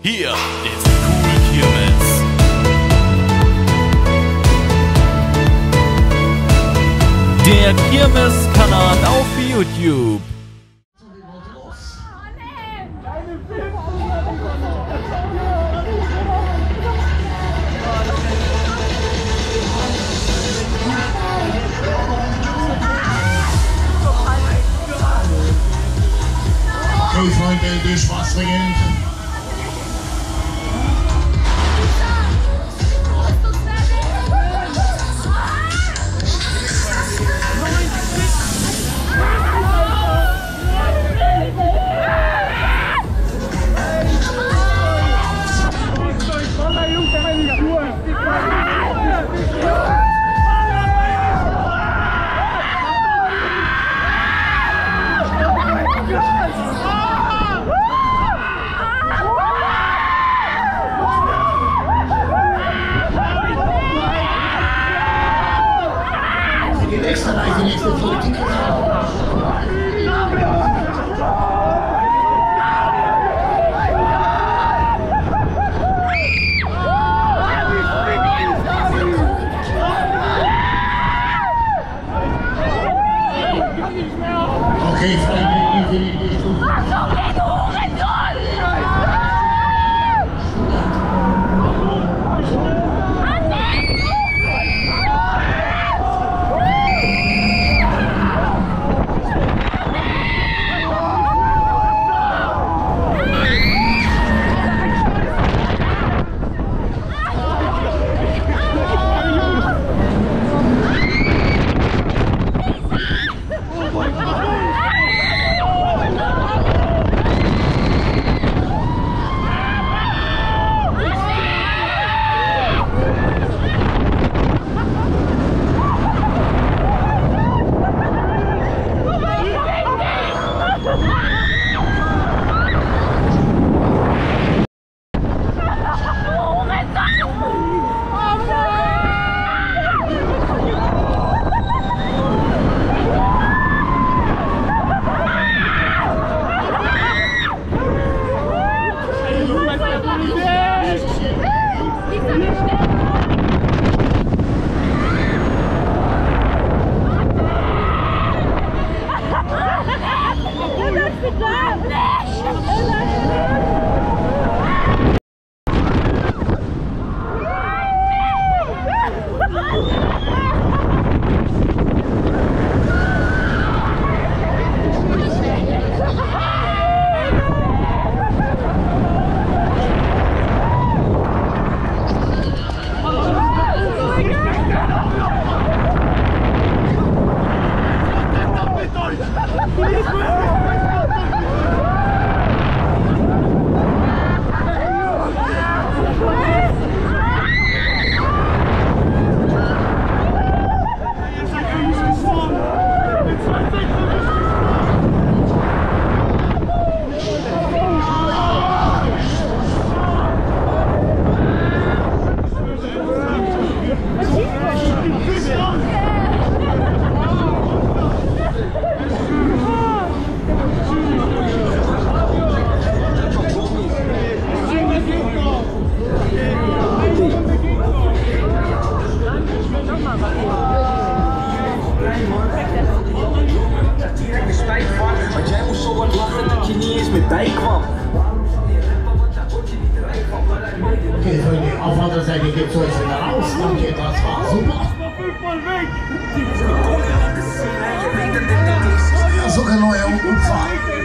Hier ist Cool Kirmes. Der Kirmes-Kanal auf YouTube. Okay, Freunde, die Spaß bringen. externalizing its political. Okay, it's like easily. Não, deixa! Daí que vamos. Wir sollen die auf anderer Seite gibt es euch wieder raus. Und geht das war super. Sogar neuer Unfall.